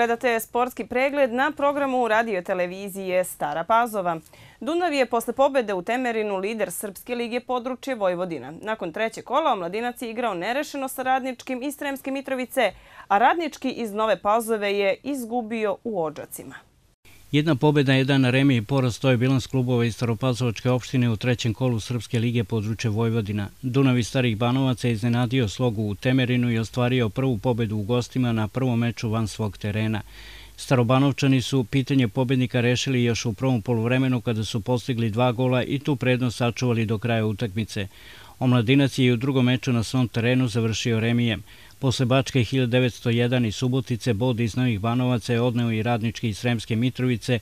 Gledate sportski pregled na programu radio televizije Stara Pazova. Dunav je posle pobede u Temerinu lider Srpske lige područje Vojvodina. Nakon treće kola omladinac je igrao nerešeno sa Radničkim i Sremske Mitrovice, a Radnički iz Nove Pazove je izgubio u Ođacima. Jedna pobjeda, jedan remi i porast, to je bilans klubova iz Staropazovačke opštine u trećem kolu Srpske lige područje Vojvodina. Dunav iz Starih Banovaca je iznenadio slogu u Temerinu i ostvario prvu pobjedu u gostima na prvom meču van svog terena. Starobanovčani su pitanje pobednika rešili još u prvom polovremenu kada su postigli dva gola i tu prednost sačuvali do kraja utakmice. Omladinac je i u drugom meču na svom terenu završio remijem. Posle Bačke 1901 i Subotice, bod iz Novih Banovaca je odneo i radnički iz Sremske Mitrovice,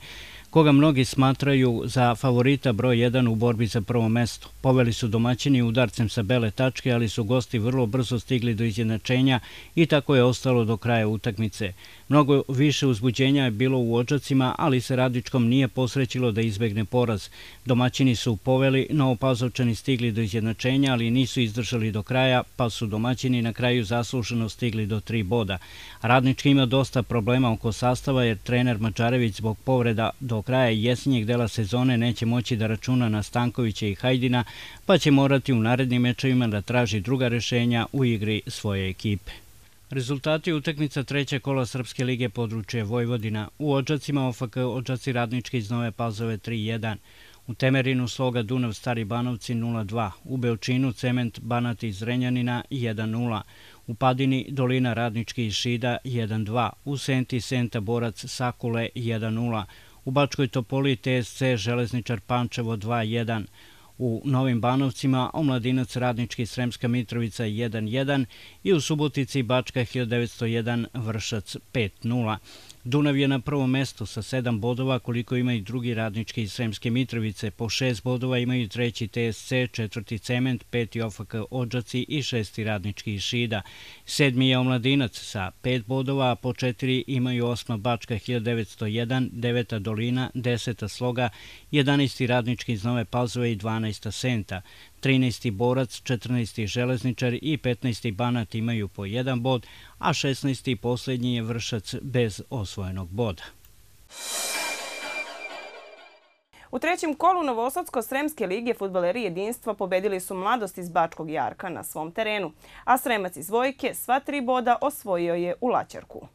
koga mnogi smatraju za favorita broj 1 u borbi za prvo mesto. Poveli su domaćini udarcem sa bele tačke, ali su gosti vrlo brzo stigli do izjednačenja i tako je ostalo do kraja utakmice. Mnogo više uzbuđenja je bilo u ođacima, ali se radičkom nije posrećilo da izbegne poraz. Domaćini su poveli, no opazovčani stigli do izjednačenja, ali nisu izdržali do kraja, pa su domaćini na kraju zasluženo stigli do tri boda. Radnički ima dosta problema oko sastava, jer trener Mačarević zbog povreda do kraja jesenjeg dela sezone neće moći da računa na Stankovića i Hajdina, pa će morati u narednim mečevima da traži druga rešenja u igri svoje ekipe. Rezultati utakmica treće kola Srpske lige područje Vojvodina. U Ođacima OFK Ođaci radnički iz Nove Pazove 3-1. U Temerinu sloga Dunav Stari Banovci 0-2. U Belčinu Cement Banati iz Renjanina 1-0. U Padini Dolina Radnički iz Šida 1-2. U Senti Senta Borac Sakule 1-0. U Bačkoj Topoli TSC Železničar Pančevo 2-1. U Novim Banovcima omladinac Radnički Sremska Mitrovica 1-1 i u Subotici Bačka 1901 Vršac 5-0. Dunav je na prvom mestu sa sedam bodova, koliko ima i drugi radnički iz Sremske Mitrovice. Po šest bodova imaju treći TSC, četvrti Cement, peti OFK Ođaci i šesti radnički iz Šida. Sedmi je Omladinac sa pet bodova, a po četiri imaju osma Bačka 1901, deveta Dolina, deseta Sloga, jedanesti radnički iz Nove Pazove i dvanaesta Senta. 13. borac, 14. železničar i 15. banat imaju po jedan bod, a 16. posljednji je vršac bez osvojenog boda. U trećem kolu Novosadsko-Sremske lige futbaleri jedinstva pobedili su mladost iz Bačkog Jarka na svom terenu, a Sremac iz Vojke sva tri boda osvojio je u Laćarku.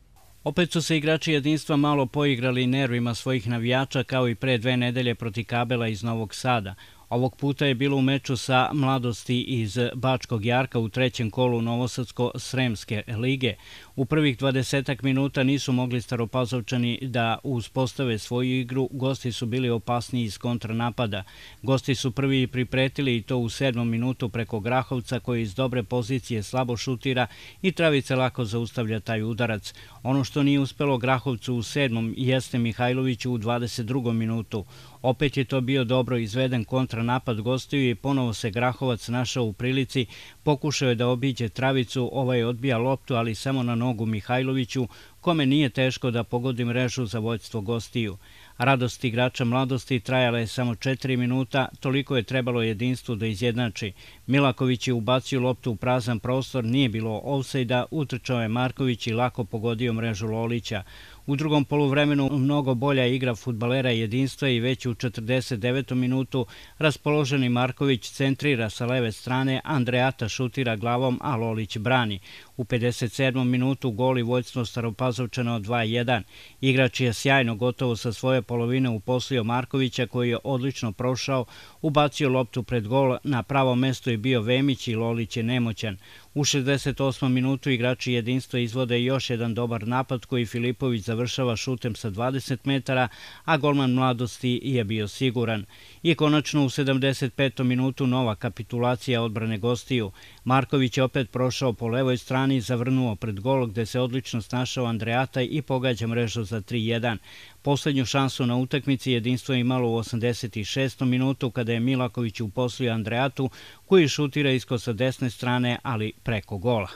Opet su se igrači jedinstva malo poigrali nervima svojih navijača kao i pre dve nedelje proti kabela iz Novog Sada. Ovog puta je bilo u meču sa mladosti iz Bačkog Jarka u trećem kolu Novosadsko-Sremske lige. U prvih 20 minuta nisu mogli staropazovčani da uspostave svoju igru. Gosti su bili opasniji iz kontranapada. Gosti su prvi pripretili i to u sedmom minutu preko Grahovca koji iz dobre pozicije slabo šutira i Travice lako zaustavlja taj udarac. Ono što nije uspelo Grahovcu u sedmom jeste Mihajloviću u 22. minutu. Opet je to bio dobro izveden kontranapad gostiju i ponovo se Grahovac našao u prilici. Pokušao je da obiđe Travicu, ovaj odbija loptu, ali samo na nogu Mihajloviću, kome nije teško da pogodi mrežu za vojstvo gostiju. Radost igrača mladosti trajala je samo četiri minuta, toliko je trebalo jedinstvu da izjednači. Milaković je ubacio loptu u prazan prostor, nije bilo offside-a, utrčao je Marković i lako pogodio mrežu Lolića. U drugom poluvremenu mnogo bolja igra futbalera jedinstva i već u 49. minutu raspoloženi Marković centrira sa leve strane, Andreata šutira glavom, a Lolić brani. U 57. minutu goli vojcno Staropazovčana od 2-1. Igrač je sjajno gotovo sa svoje polovine uposlio Markovića koji je odlično prošao, ubacio loptu pred gol, na pravo mesto je bio Vemić i Lolić je nemoćan. U 68. minutu igrači jedinstva izvode još jedan dobar napad koji Filipović završava šutem sa 20 metara, a golman mladosti je bio siguran. I konačno u 75. minutu nova kapitulacija odbrane gostiju. Marković je opet prošao po levoj strani, zavrnuo pred gol gde se odlično snašao Andreata i pogađa mrežu za 3-1. Poslednju šansu na utakmici jedinstvo je imalo u 86. minutu kada je Milaković uposlio Andreatu koji šutira isko sa desne strane, ali preko gola.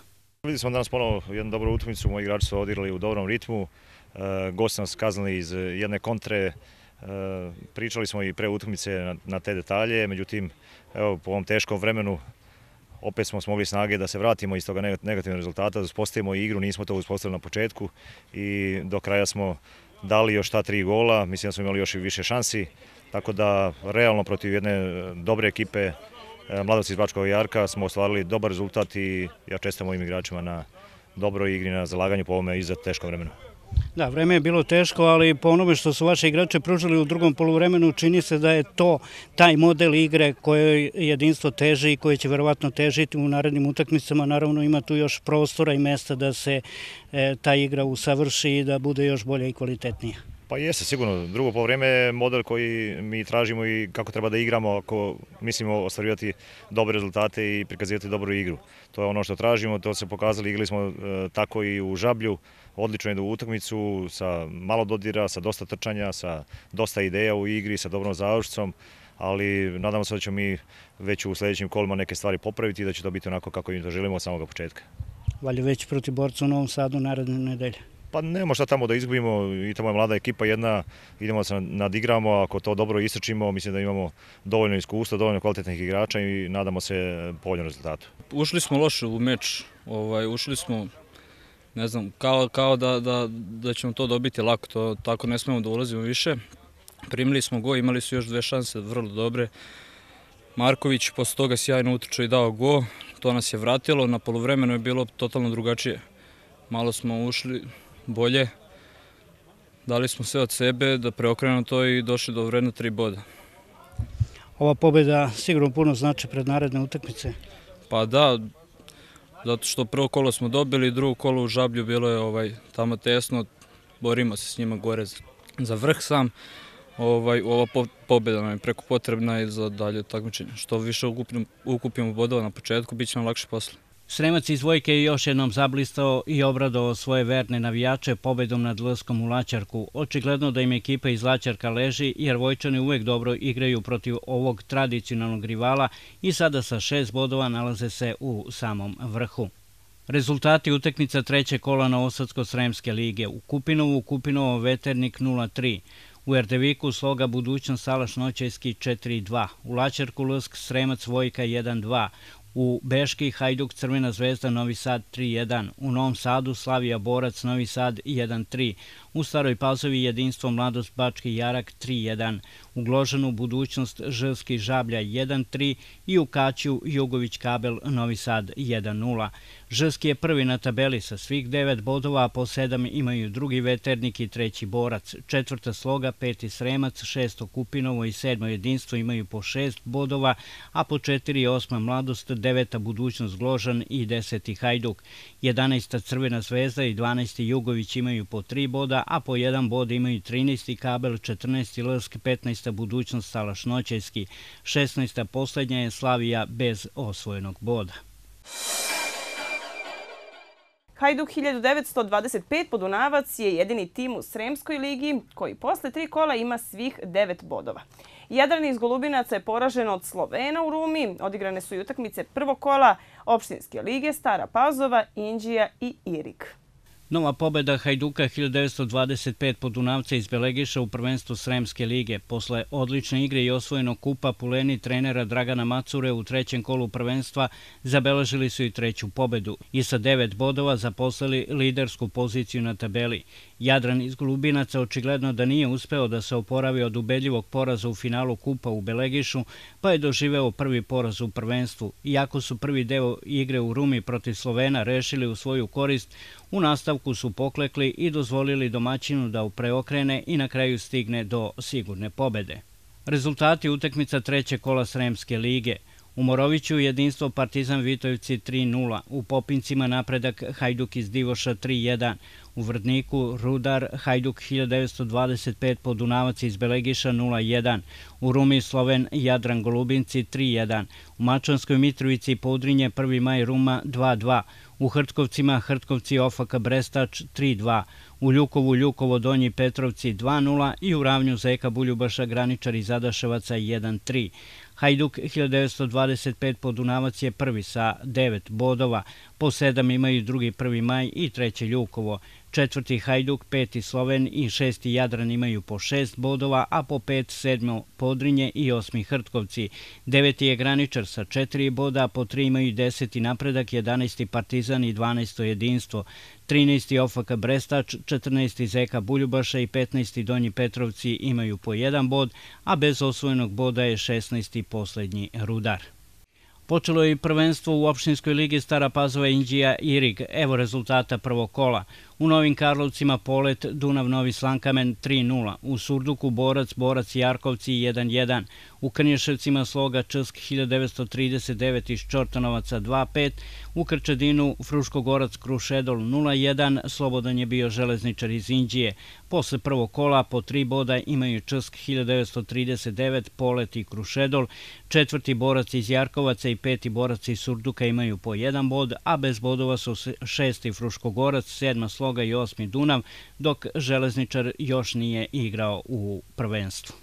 Vidimo smo danas ponovo jednu dobru utakmicu, moji igrači su odirali u dobrom ritmu, e, gosti nas kaznili iz jedne kontre, e, pričali smo i pre utakmice na te detalje, međutim, evo, po ovom teškom vremenu opet smo smogli snage da se vratimo iz toga negativnog rezultata, da uspostavimo igru, nismo to uspostavili na početku i do kraja smo dali još ta tri gola, mislim da smo imali još i više šansi, tako da realno protiv jedne dobre ekipe E, Mladosti iz Bačkog Jarka smo ostvarili dobar rezultat i ja čestam mojim igračima na dobroj igri, na zalaganju po ovome iza teško vremenu. Da, vreme je bilo teško, ali po onome što su vaše igrače pružili u drugom polovremenu, čini se da je to taj model igre koje jedinstvo teže i koje će verovatno težiti u narednim utakmicama. Naravno ima tu još prostora i mesta da se e, ta igra usavrši i da bude još bolja i kvalitetnija. Pa jeste, sigurno. Drugo po vreme je model koji mi tražimo i kako treba da igramo ako mislimo ostvarivati dobre rezultate i prikazivati dobru igru. To je ono što tražimo, to se pokazali, igrali smo e, tako i u Žablju, odlično do utakmicu sa malo dodira, sa dosta trčanja, sa dosta ideja u igri, sa dobrom završicom, ali nadamo se da ćemo mi već u sljedećim kolima neke stvari popraviti i da će to biti onako kako im to želimo od samog početka. Valje već protiv borca u Novom Sadu naredne nedelje? Pa nemamo šta tamo da izgubimo, i tamo je mlada ekipa jedna, idemo da se nadigramo, ako to dobro istračimo, mislim da imamo dovoljno iskustva, dovoljno kvalitetnih igrača i nadamo se povoljnom rezultatu. Ušli smo loše u meč, ovaj, ušli smo ne znam, kao, kao da, da, da ćemo to dobiti lako, to, tako ne smemo da ulazimo više. Primili smo go, imali su još dve šanse, vrlo dobre. Marković posle toga sjajno utrčao i dao go, to nas je vratilo, na polovremenu je bilo totalno drugačije. Malo smo ušli bolje, dali smo sve od sebe da preokrenemo to i došli do vredno tri boda. Ova pobjeda sigurno puno znači pred naredne utakmice? Pa da, zato što prvo kolo smo dobili, drugo kolo u Žablju bilo je ovaj, tamo tesno, borimo se s njima gore za vrh sam. Ovaj, ova pobjeda nam je preko potrebna i za dalje takmičenje. Što više ukupimo bodova na početku, bit će nam lakše posle. Sremac iz Vojke je još jednom zablistao i obradao svoje verne navijače pobedom nad Lskom u Lačarku. Očigledno da im ekipa iz Lačarka leži jer Vojčani uvek dobro igraju protiv ovog tradicionalnog rivala i sada sa šest bodova nalaze se u samom vrhu. Rezultati utekmica treće kola na Osadsko-Sremske lige. U Kupinovu Kupinovo Veternik 0-3. U Erdeviku sloga budućnost Salaš Noćajski 4-2. U Laćarku Lsk Sremac Vojka 1-2. U Beški Hajduk Crvena zvezda Novi Sad 3-1, u Novom Sadu Slavija Borac Novi Sad 1-3, u Staroj Pazovi jedinstvo Mladost Bački Jarak 3-1, u Gložanu Budućnost Žrski Žablja 1-3 i u Kaću Jugović Kabel Novi Sad 1-0. Žrski je prvi na tabeli sa svih devet bodova, a po sedam imaju drugi veternik i treći borac. Četvrta sloga, peti Sremac, šesto Kupinovo i sedmo jedinstvo imaju po šest bodova, a po četiri osma Mladost, deveta Budućnost Gložan i deseti Hajduk. Jedanesta Crvena zvezda i dvanesti Jugović imaju po tri boda, a po jedan bod imaju 13. kabel, 14. Lsk, 15 budućnost Salaš Noćajski, 16. posljednja je Slavija bez osvojenog boda. Hajduk 1925 Podunavac je jedini tim u Sremskoj ligi koji posle tri kola ima svih devet bodova. Jadran iz Golubinaca je poražen od Slovena u Rumi. Odigrane su i utakmice prvog kola opštinske lige Stara Pazova, Indija i Irik. Nova pobjeda Hajduka 1925 pod Dunavca iz Belegiša u prvenstvu Sremske lige. Posle odlične igre i osvojenog kupa Puleni trenera Dragana Macure u trećem kolu prvenstva zabeležili su i treću pobedu i sa devet bodova zaposlili lidersku poziciju na tabeli. Jadran iz Glubinaca očigledno da nije uspeo da se oporavi od ubedljivog poraza u finalu kupa u Belegišu, pa je doživeo prvi poraz u prvenstvu. Iako su prvi deo igre u Rumi protiv Slovena rešili u svoju korist, u nastavku su poklekli i dozvolili domaćinu da upreokrene i na kraju stigne do sigurne pobede. Rezultati utekmica treće kola Sremske lige – U Moroviću jedinstvo Partizan Vitojevci 3-0, u Popincima napredak Hajduk iz Divoša 3-1, u Vrdniku Rudar Hajduk 1925 Podunavac iz Belegiša 0-1, u Rumi Sloven Jadran Golubinci 3-1, u Mačanskoj Mitrovici Podrinje 1. maj Ruma 2-2, u Hrtkovcima Hrtkovci Ofaka Brestač 3-2, U Ljukovu Ljukovo Donji Petrovci 2-0 i u Ravnju Zeka Buljubaša Graničari Zadaševaca 1-3. Hajduk 1925 podunavac je prvi sa 9 bodova. Po sedam imaju drugi prvi maj i treće Ljukovo. Četvrti Hajduk, peti Sloven i šesti Jadran imaju po šest bodova, a po pet sedmo Podrinje i osmi Hrtkovci. Deveti je Graničar sa četiri boda, a po tri imaju deseti napredak, jedanesti Partizan i dvanesto jedinstvo. 13. Ofaka Brestač, 14. Zeka Buljubaša i 15. Donji Petrovci imaju po jedan bod, a bez osvojenog boda je 16. posljednji Rudar. Počelo je i prvenstvo u opštinskoj ligi Stara Pazova Indija Irig. Evo rezultata prvog kola. U Novim Karlovcima Polet, Dunav Novi Slankamen 3-0. U Surduku Borac, Borac Jarkovci 1-1. U Krnješevcima Sloga Čsk 1939 iz Čortanovaca 2-5. U Krčedinu Fruškogorac Krušedol 0-1. Slobodan je bio železničar iz Indije. Posle prvog kola po tri boda imaju Čsk 1939, Polet i Krušedol. Četvrti borac iz Jarkovaca i peti borac iz Surduka imaju po jedan bod, a bez bodova su šesti Fruškogorac, sedma Sloga Sloga i osmi Dunav, dok železničar još nije igrao u prvenstvu.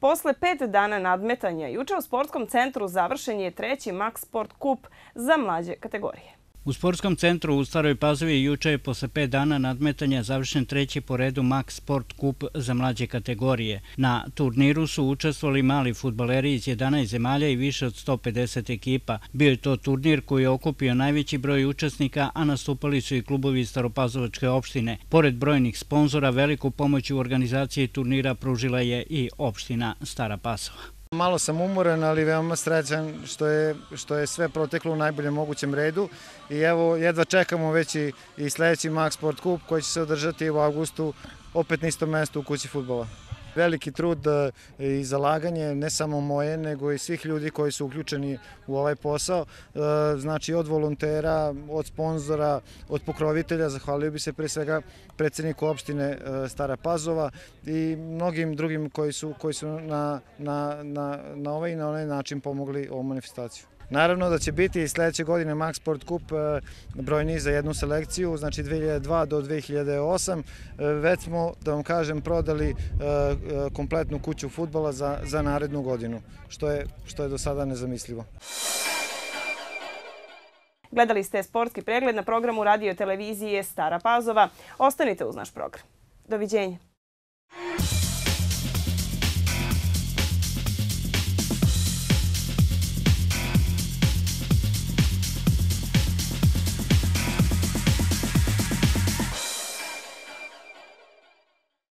Posle pet dana nadmetanja, juče u sportskom centru završen je treći Max Sport Kup za mlađe kategorije. U sportskom centru u Staroj Pazovi juče je posle 5 dana nadmetanja završen treći po redu Max Sport Cup za mlađe kategorije. Na turniru su učestvovali mali futbaleri iz 11 zemalja i više od 150 ekipa. Bio je to turnir koji je okupio najveći broj učesnika, a nastupali su i klubovi Staropazovačke opštine. Pored brojnih sponzora, veliku pomoć u organizaciji turnira pružila je i opština Stara Pasova. Malo sam umoran, ali veoma srećan što je, što je sve proteklo u najboljem mogućem redu. I evo, jedva čekamo već i, i sljedeći Max Sport Cup koji će se održati u augustu opet na istom mestu u kući futbola veliki trud e, i zalaganje, ne samo moje, nego i svih ljudi koji su uključeni u ovaj posao. E, znači od volontera, od sponzora, od pokrovitelja, zahvalio bi se pre svega predsjedniku opštine e, Stara Pazova i mnogim drugim koji su, koji su na, na, na, na ovaj i na onaj način pomogli ovu manifestaciju. Naravno da će biti i sljedeće godine Max Sport Cup e, brojni za jednu selekciju, znači 2002 do 2008. E, već smo, da vam kažem, prodali e, kompletnu kuću futbola za, za narednu godinu, što je, što je do sada nezamislivo. Gledali ste sportski pregled na programu radio televizije Stara Pazova. Ostanite uz naš program. Doviđenje.